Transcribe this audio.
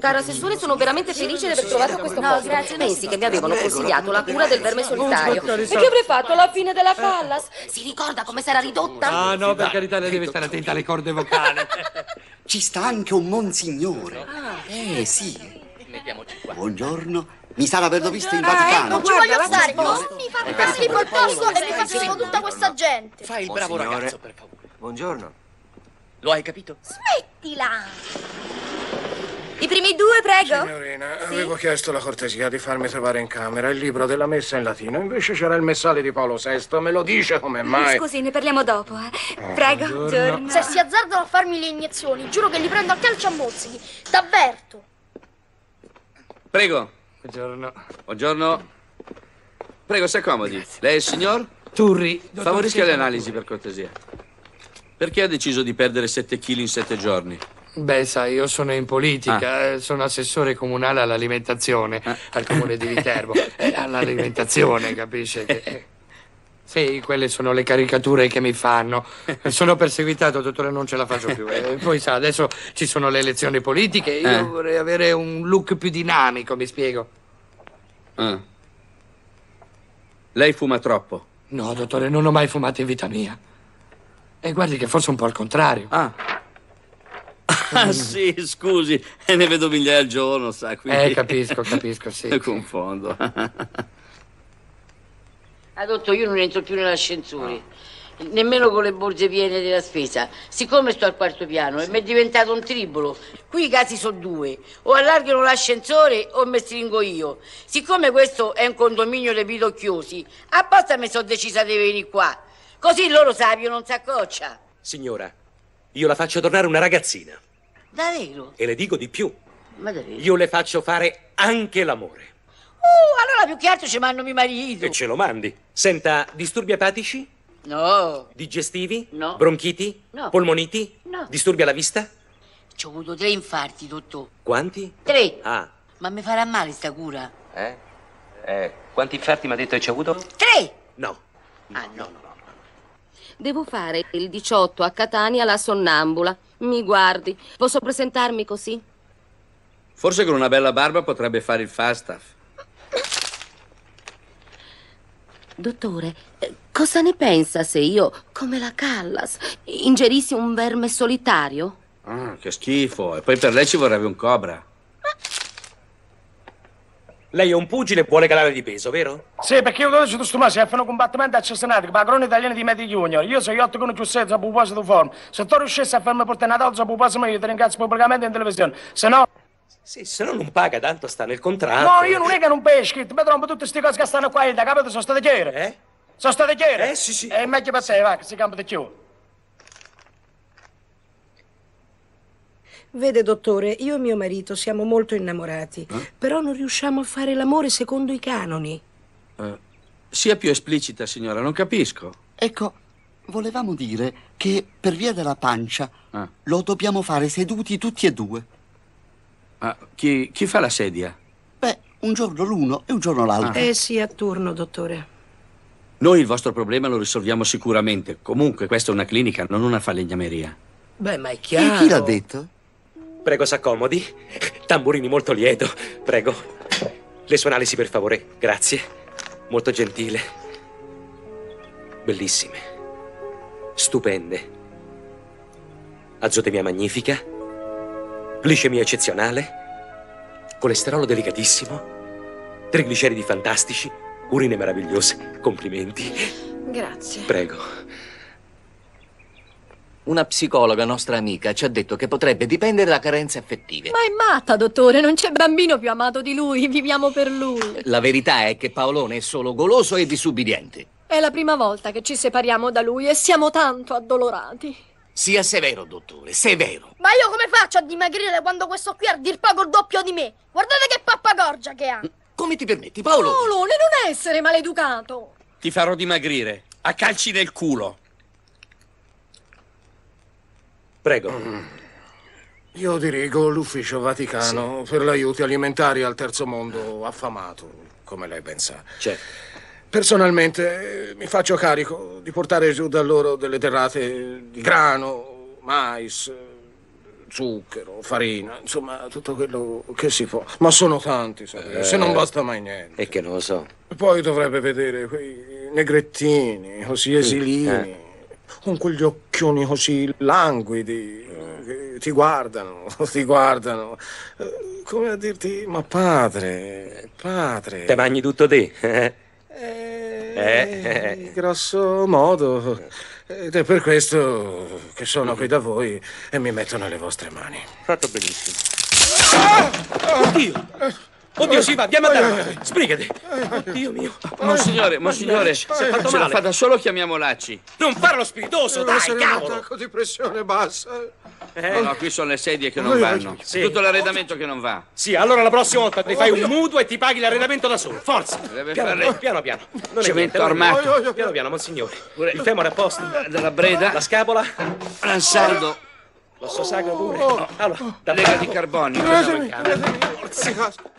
Cara Sessore, sono veramente felice di aver trovato questo No, posto. grazie, Pensi che mi avevano consigliato la cura del verme solitario. E che avrei fatto alla fine della Callas? Si ricorda come era ridotta? Ah, no, per carità, lei deve stare attenta alle corde vocali. Ci sta anche un monsignore. Eh, sì. Buongiorno. Mi sa l'averlo visto in Vaticano. Non ci voglio stare, non mi fa passi col posto e mi faccio tutta questa gente. Fai il bravo ragazzo, per favore. Buongiorno. Lo hai capito? Smettila. I primi due, prego. Signorina, avevo chiesto la cortesia di farmi trovare in camera il libro della messa in latino. Invece c'era il messale di Paolo VI. Me lo dice come mai? Scusi, ne parliamo dopo, eh. Prego, buongiorno. Se si azzardano a farmi le iniezioni, giuro che li prendo a calcio a mozzichi. T'avverto. Prego. Buongiorno. Buongiorno. Prego, si accomodi. Lei è il signor? Turri. Favorisca le analisi, per cortesia. Perché ha deciso di perdere 7 kg in 7 giorni? Beh, sai, io sono in politica, eh, sono assessore comunale all'alimentazione al comune di Viterbo. Eh, all'alimentazione, capisce? Che, eh, Sì, quelle sono le caricature che mi fanno. Sono perseguitato, dottore, non ce la faccio più. E poi sa, adesso ci sono le elezioni politiche, io Eh. vorrei avere un look più dinamico, mi spiego. Ah. Lei fuma troppo. No, dottore, non ho mai fumato in vita mia. E guardi che forse un po' al contrario. Ah. Ah, sì, scusi, e ne vedo migliaia al giorno, sa, quindi... Eh, capisco, capisco, sì. Confondo. Adotto, io non entro più nell'ascensore, nemmeno con le borse piene della spesa. Siccome sto al quarto piano e mi è diventato un tribolo, qui i casi sono due: o allargano l'ascensore o mi stringo io. Siccome questo è un condominio dei pidocchiosi, apposta mi sono decisa di venire qua. Così loro sapio non s'accoccia. Signora, io la faccio tornare una ragazzina. Davvero? E le dico di più. Ma davvero? Io le faccio fare anche l'amore. Uh, allora più che altro ci mando mio marito. E ce lo mandi. Senta, disturbi epatici? No, Digestivi? No. Bronchiti? No. Polmoniti? No. Disturbi alla vista? ci ho avuto tre infarti, dottor. Quanti? Tre. Ah. Ma mi farà male sta cura? Eh? Eh, quanti infarti mi ha detto che ci ha avuto? Tre! No. Ah, no. Devo fare il 18 a Catania la sonnambula. Mi guardi. Posso presentarmi così? Forse con una bella barba potrebbe fare il Falstaff. Dottore, eh, cosa ne pensa se io, come la Callas, ingerissi un verme solitario? Ah, che schifo. E poi per lei ci vorrebbe un cobra. Lei è un pugile e vuole calare di peso, vero? Sì, perché io adesso sto mese fanno combattimento accessionati, padrone italiano di Medi Junior. Io sono 8 con più 6 a proposito di forma. Se tu riuscissi a farmi portare una dozza a proposito io ti ringrazio pubblicamente in televisione. Se no... Sì, se no non paga, tanto sta nel contratto. No, io non è che non peschi, mi trombo tutte queste cose che stanno qua, da capito? Sono state chiare. Eh? Sono state chiare? Eh, sì, sì. È meglio per te, va, che si campa di più. Vede, dottore, io e mio marito siamo molto innamorati, però non riusciamo a fare l'amore secondo i canoni. Eh, sia più esplicita, signora, non capisco. Ecco, volevamo dire che per via della pancia Ah. lo dobbiamo fare seduti tutti e due. Ah, chi, chi fa la sedia? Beh, un giorno l'uno e un giorno l'altro. Eh sì, a turno, dottore. Noi il vostro problema lo risolviamo sicuramente. Comunque, questa è una clinica, non una falegnameria. Beh, ma è E chiaro. chi l'ha detto? Prego, s'accomodi. Tamburini molto lieto. Prego. Le sue analisi, per favore. Grazie. Molto gentile. Bellissime. Stupende. Azotemia magnifica. Glicemia eccezionale. Colesterolo delicatissimo. Trigliceridi fantastici. Urine meravigliose. Complimenti. Grazie. Prego. Una psicologa nostra amica ci ha detto che potrebbe dipendere da carenze affettive. Ma è matta, dottore, non c'è bambino più amato di lui, viviamo per lui. La verità è che Paolone è solo goloso e disubbidiente. È la prima volta che ci separiamo da lui e siamo tanto addolorati. Sia severo, dottore, severo. Ma io come faccio a dimagrire quando questo qui ha a dir poco il doppio di me? Guardate che pappagorgia che ha! Come ti permetti, Paolo? Paolone, non essere maleducato. Ti farò dimagrire. A calci nel culo. Prego. Io dirigo l'ufficio Vaticano per l'aiuti alimentari al terzo mondo affamato, come lei ben sa. C'è. Personalmente eh, mi faccio carico di portare giù da loro delle terrate di grano, mais, eh, zucchero, farina, insomma, tutto quello che si può. Ma sono tanti, sai, se non basta mai niente. E che non lo so. Poi dovrebbe vedere quei negrettini, così esilini, con quegli occhioni così languidi, che ti guardano, ti guardano, eh, come a dirti, ma padre, padre. Te mangi tutto te. eh? Eh, grosso modo. Ed è per questo che sono qui da voi e mi metto nelle vostre mani. Fatto benissimo. Oddio! Oddio, sì, va, andiamo a andare. Sbrigati. Oddio mio. Monsignore, monsignore, Si è fatto ce la fa da solo, chiamiamo Lacci. Non farlo spiritoso, dai, Essere un cavolo. attacco di pressione bassa. No, no, qui sono le sedie che non vanno. Sì. Tutto l'arredamento che non va. Sì, allora la prossima volta ti fai un mutuo e ti paghi l'arredamento da solo. Forza. Deve Piano, fare piano, piano. Non è Cemento armato. Piano, piano, monsignore. Il femore a posto. della Breda, La scapola. l'ansaldo, L'osso sacro pure. Allora, da lega di carbonio. Credetemi.